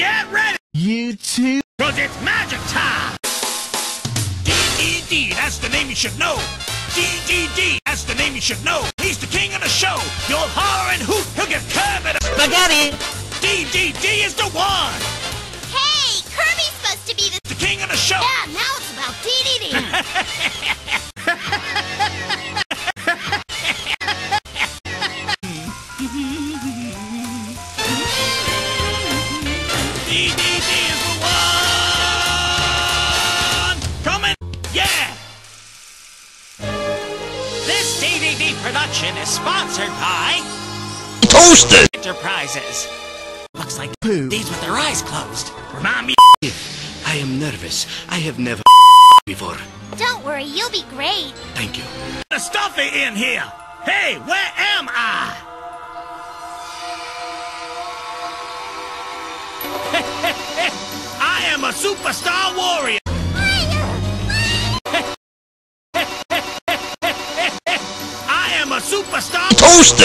Get ready, You too. cause it's magic time! Dedede, that's the name you should know. Dedede, that's the name you should know. He's the king of the show. You'll holler and hoot, he'll give Kermit a... Spaghetti. Dedede is the one! 3D production is sponsored by... Toasted! Enterprises. Looks like Poo. these with their eyes closed. Remind me... I am nervous. I have never before. Don't worry, you'll be great. Thank you. The stuffy in here! Hey, where am I? I am a superstar warrior! Superstar. Toasted.